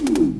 Hmm.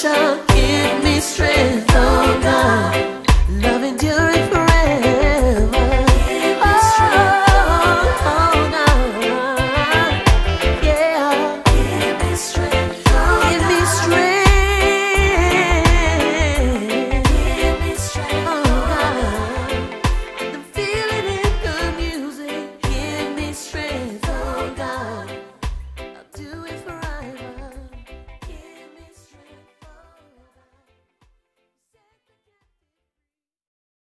Sasha, give me strength.